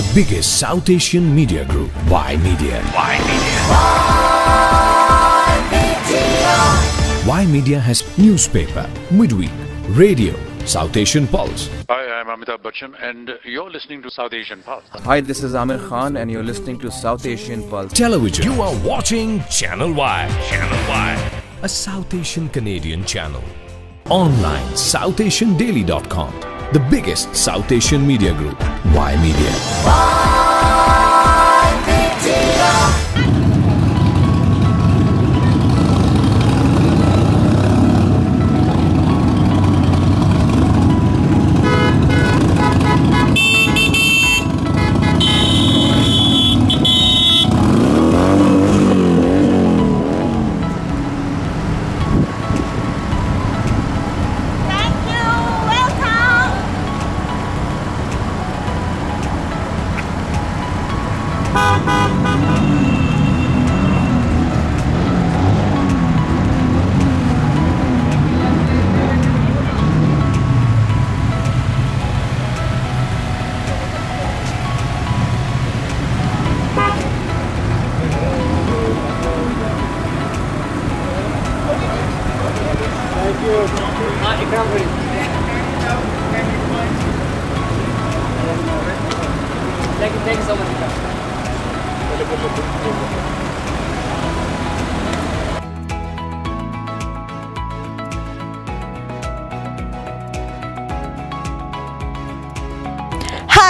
The biggest South Asian media group, Y Media. Y Media. Y Media has newspaper, midweek, radio, South Asian Pulse, Hi, I'm Amitabh Bachchan, and you're listening to South Asian Pulse. Hi, this is Amir Khan, and you're listening to South Asian Pulse. television. You are watching Channel Y. Channel Y. A South Asian Canadian channel. online southasiandaily.com the biggest south asian media group y media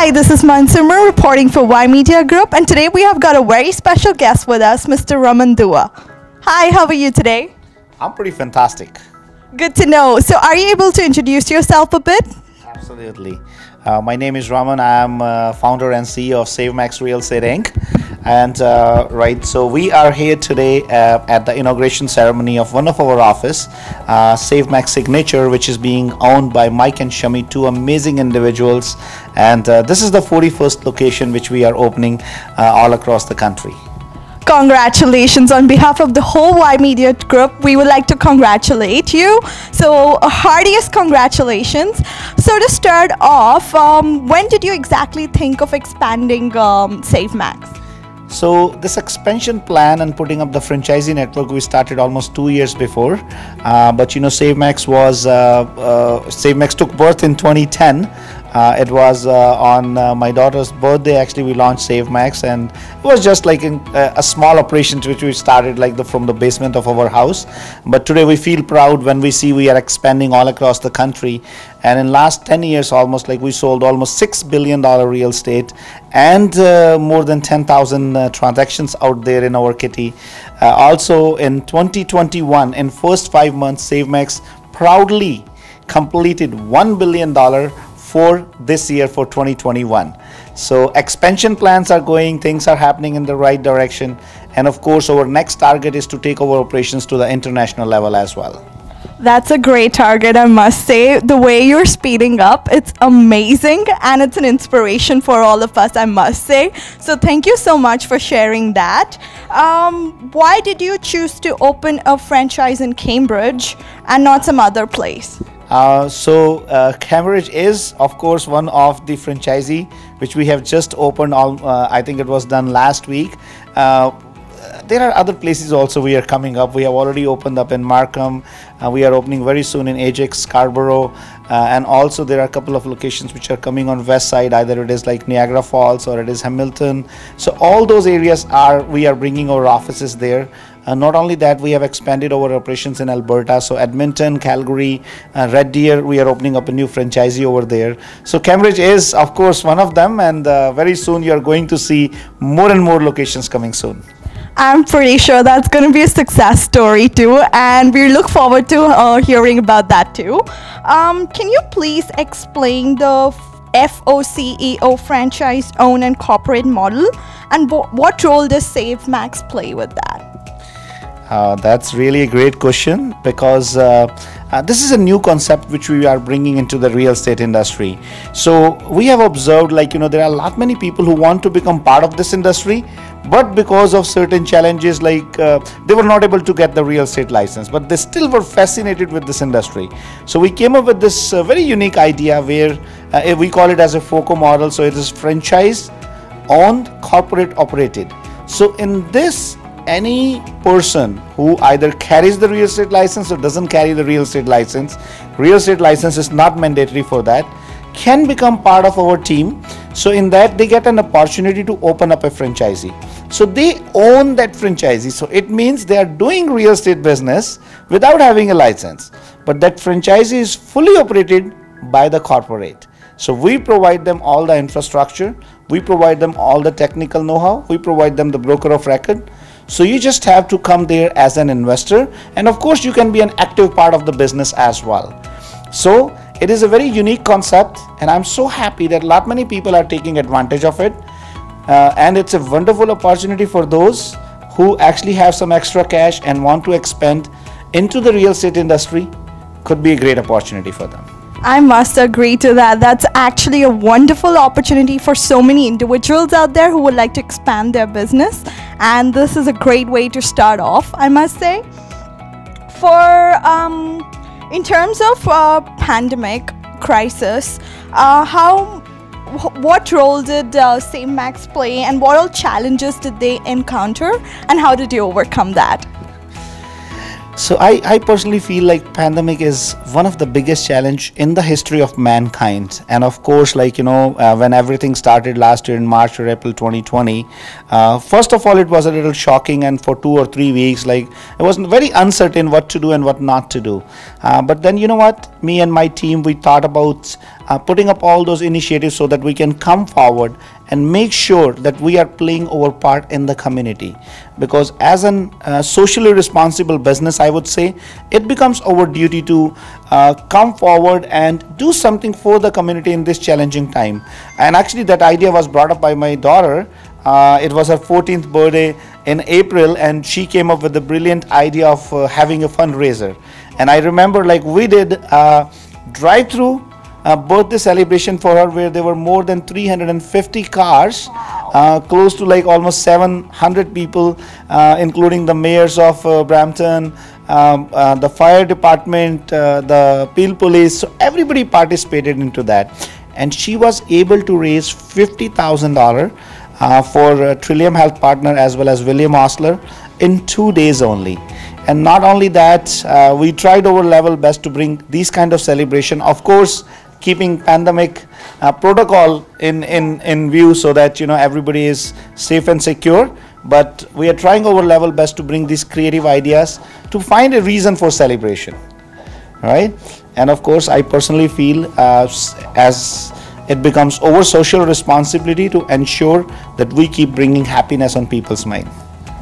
Hi, this is Mansimar reporting for Y Media Group, and today we have got a very special guest with us, Mr. Raman Dua. Hi, how are you today? I'm pretty fantastic. Good to know. So, are you able to introduce yourself a bit? Absolutely. Uh, my name is Raman. I am uh, founder and CEO of SaveMax Real Estate Inc. And uh, right, so we are here today uh, at the inauguration ceremony of one of our office, uh, SaveMax Signature, which is being owned by Mike and Shami, two amazing individuals. And uh, this is the 41st location which we are opening uh, all across the country. Congratulations on behalf of the whole Y Media Group. We would like to congratulate you. So, heartiest congratulations. So, to start off, um, when did you exactly think of expanding um, SaveMax? So this expansion plan and putting up the franchisee network we started almost two years before, uh, but you know SaveMax was uh, uh, SaveMax took birth in 2010. Uh, it was uh, on uh, my daughter's birthday. Actually, we launched SaveMax, and it was just like in, uh, a small operation which we started like the, from the basement of our house. But today we feel proud when we see we are expanding all across the country. And in last 10 years, almost like we sold almost six billion dollar real estate and uh, more than 10,000 uh, transactions out there in our kitty. Also in 2021, in first five months, SaveMax proudly completed $1 billion for this year for 2021 so expansion plans are going things are happening in the right direction and of course our next target is to take our operations to the international level as well That's a great target, I must say. The way you're speeding up, it's amazing and it's an inspiration for all of us, I must say. So, thank you so much for sharing that. Um, why did you choose to open a franchise in Cambridge and not some other place? Uh, so uh, Cambridge is, of course, one of the franchisee which we have just opened. All uh, I think it was done last week. Uh, there are other places also we are coming up. We have already opened up in Markham. Uh, we are opening very soon in Ajax, Scarborough, and also there are a couple of locations which are coming on west side. Either it is like Niagara Falls or it is Hamilton. So all those areas are we are bringing our offices there. Uh, not only that, we have expanded our operations in Alberta. So Edmonton, Calgary, uh, Red Deer, we are opening up a new franchisee over there. So Cambridge is, of course, one of them, and uh, very soon you are going to see more and more locations coming soon. I'm pretty sure that's going to be a success story too, and we look forward to uh, hearing about that too. Um, can you please explain the FOCO franchise own and corporate model, and what role does SaveMax play with that? Uh, that's really a great question because uh, uh, this is a new concept which we are bringing into the real estate industry. So we have observed, like you know, there are a lot many people who want to become part of this industry, but because of certain challenges, like uh, they were not able to get the real estate license, but they still were fascinated with this industry. So we came up with this uh, very unique idea where we call it as a FOCO model. So it is franchise owned, corporate operated. So in this, any person who either carries the real estate license or doesn't carry the real estate license, real estate license is not mandatory for that, can become part of our team. So in that they get an opportunity to open up a franchisee. So they own that franchisee. So it means they are doing real estate business without having a license. But that franchisee is fully operated by the corporate. So we provide them all the infrastructure, we provide them all the technical know-how, we provide them the broker of record. So you just have to come there as an investor and of course you can be an active part of the business as well. So it is a very unique concept and I'm so happy that a lot many people are taking advantage of it. Uh, and it's a wonderful opportunity for those who actually have some extra cash and want to expand into the real estate industry could be a great opportunity for them. I must agree to that. That's actually a wonderful opportunity for so many individuals out there who would like to expand their business. And this is a great way to start off, I must say. For, um, in terms of uh, pandemic crisis, uh, how, what role did uh, SaveMax play and what all challenges did they encounter and how did you overcome that? So I, I personally feel like pandemic is one of the biggest challenge in the history of mankind. And of course, like you know, uh, when everything started last year in March or April 2020, uh, first of all, it was a little shocking, and for two or three weeks, like it was very uncertain what to do and what not to do. Uh, but then you know what, me and my team, we thought about uh, putting up all those initiatives so that we can come forward and make sure that we are playing our part in the community. Because as a uh, socially responsible business i would say it becomes our duty to uh, come forward and do something for the community in this challenging time. And actually that idea was brought up by my daughter. Uh, it was her 14th birthday in april and she came up with the brilliant idea of uh, having a fundraiser. And i remember like we did uh, drive through uh, birthday celebration for her where there were more than 350 cars uh, close to like almost 700 people uh, including the mayors of uh, brampton um, uh, the fire department uh, the peel police. So everybody participated into that. And she was able to raise $50000 uh, for uh, trillium health partner as well as william osler in two days only. And not only that uh, we tried our level best to bring these kind of celebration. Of course keeping pandemic uh, protocol in, in, in view so that you know everybody is safe and secure. But we are trying our level best to bring these creative ideas to find a reason for celebration right? And of course i personally feel uh, as it becomes our social responsibility to ensure that we keep bringing happiness on people's mind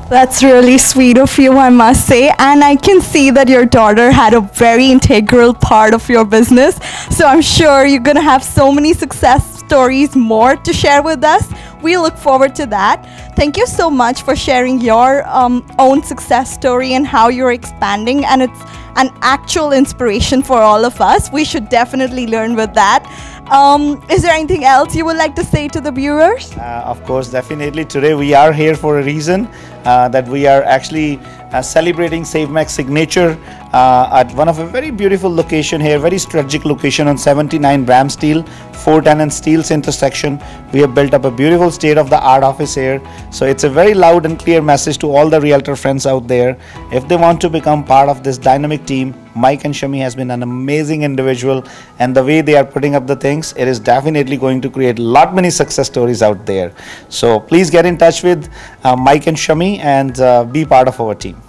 That's really sweet of you, I must say. And I can see that your daughter had a very integral part of your business. So I'm sure you're going to have so many success stories more to share with us. We look forward to that. Thank you so much for sharing your um, own success story and how you're expanding. And it's an actual inspiration for all of us. We should definitely learn with that. Um, is there anything else you would like to say to the viewers? Uh, of course, definitely. Today we are here for a reason uh, that we are actually uh, celebrating SaveMax signature uh, at one of a very beautiful location here, very strategic location on 79 Bramsteele, 410 and Steeles intersection. We have built up a beautiful state of the art office here. So it's a very loud and clear message to all the realtor friends out there. If they want to become part of this dynamic team, Mike and Shami has been an amazing individual, and the way they are putting up the things, it is definitely going to create lot many success stories out there. So please get in touch with uh, Mike and Shami and uh, be part of our team.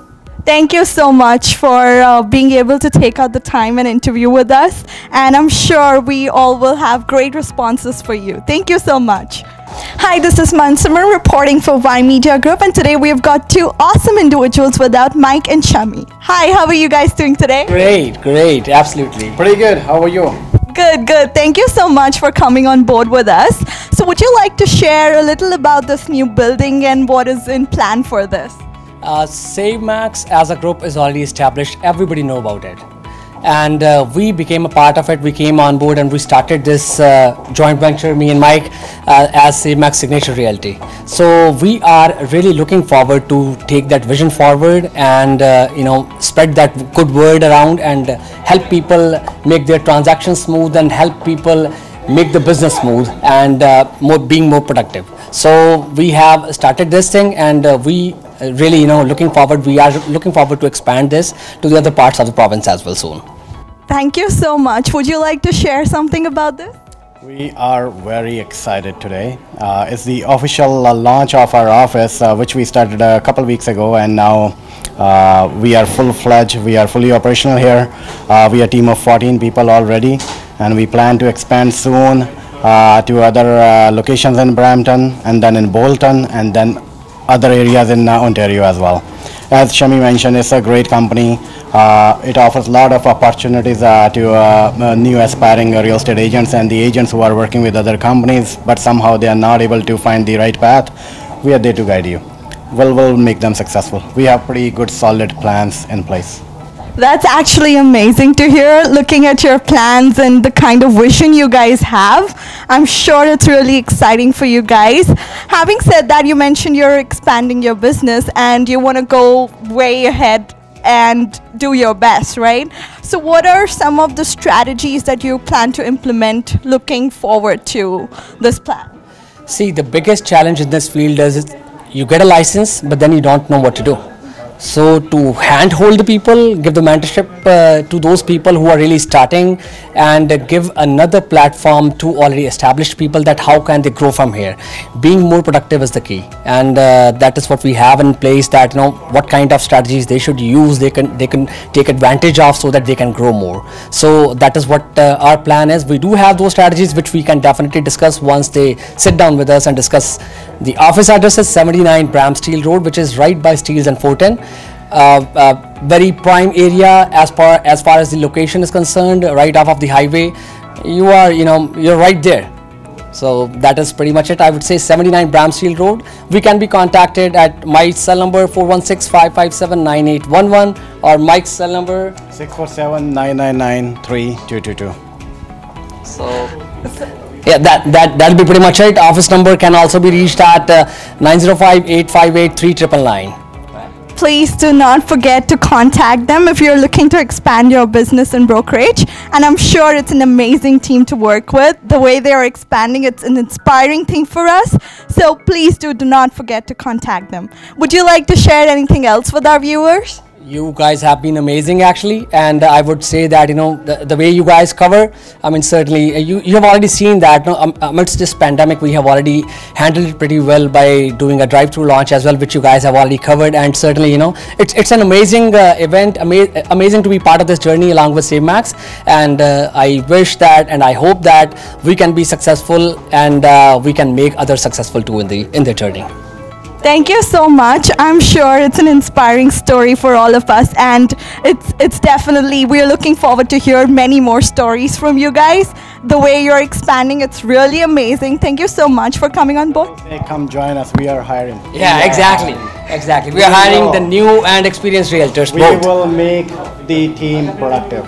Thank you so much for uh, being able to take out the time and interview with us. And I'm sure we all will have great responses for you. Thank you so much. Hi, this is Mansimar reporting for Y Media Group, and today we have got two awesome individuals without Mike and Shami. Hi, how are you guys doing today? Great, great, absolutely. Pretty good. How are you? Good, good. Thank you so much for coming on board with us. So, would you like to share a little about this new building and what is in plan for this? Uh, SaveMax as a group is already established. Everybody know about it. And uh, we became a part of it. We came on board and we started this uh, joint venture, me and Mike, uh, as SaveMax Signature Realty. So we are really looking forward to take that vision forward and uh, you know spread that good word around and help people make their transactions smooth and help people make the business smooth and uh, more being more productive. So we have started this thing, and we really, you know, looking forward. We are looking forward to expand this to the other parts of the province as well soon. Thank you so much. Would you like to share something about this? We are very excited today. Uh, it's the official uh, launch of our office, uh, which we started a couple weeks ago, and now uh, we are full-fledged. We are fully operational here. Uh, we are a team of 14 people already, and we plan to expand soon uh, to other uh, locations in Brampton, and then in Bolton, and then other areas in uh, Ontario as well. As Shami mentioned, it's a great company. Uh, it offers a lot of opportunities uh, to new aspiring real estate agents and the agents who are working with other companies, but somehow they are not able to find the right path. We are there to guide you. We'll make them successful. We have pretty good, solid plans in place. That's actually amazing to hear. Looking at your plans and the kind of vision you guys have, I'm sure it's really exciting for you guys. Having said that, you mentioned you're expanding your business and you want to go way ahead and do your best, right? So, what are some of the strategies that you plan to implement looking forward to this plan? See, the biggest challenge in this field is you get a license, but then you don't know what to do. So to handhold the people, give the mentorship uh, to those people who are really starting, and uh, give another platform to already established people that how can they grow from here. Being more productive is the key, and uh, that is what we have in place. That you know what kind of strategies they should use, they can they can take advantage of so that they can grow more. So that is what uh, our plan is. We do have those strategies which we can definitely discuss once they sit down with us and discuss. The office address is 79 Bramsteele Road, which is right by Steeles and 410 uh, uh, very prime area as far as far as the location is concerned right off of the highway. You are you know you're right there. So that is pretty much it. I would say 79 bramsteele road. We can be contacted at my cell number 416-557-9811 or mike's cell number 647 999 3222. so yeah that that that'll be pretty much it. Office number can also be reached at uh, 905-858-3999 please do not forget to contact them if you're looking to expand your business in brokerage. And I'm sure it's an amazing team to work with. The way they are expanding, it's an inspiring thing for us. So please do, do not forget to contact them. Would you like to share anything else with our viewers? You guys have been amazing actually. And i would say that you know the, the way you guys cover i mean certainly uh, you, you have already seen that no, um, amidst this pandemic we have already handled it pretty well by doing a drive-through launch as well which you guys have already covered. And certainly you know it's, it's an amazing uh, event ama- amazing to be part of this journey along with SaveMax and uh, i wish that and i hope that we can be successful and uh, we can make others successful too in the in their journey Thank you so much. I'm sure it's an inspiring story for all of us, and it's it's definitely we're looking forward to hear many more stories from you guys. The way you're expanding, it's really amazing. Thank you so much for coming on board. Hey, come join us. We are hiring. yeah exactly exactly we are hiring the new and experienced realtors We both will make the team productive.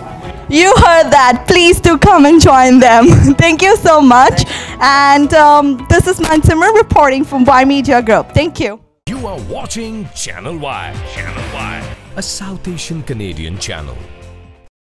You heard that. Please do come and join them. Thank you so much. And um, this is Mansimar reporting from Y Media Group. Thank you. You are watching Channel Y. Channel Y. A South Asian Canadian channel.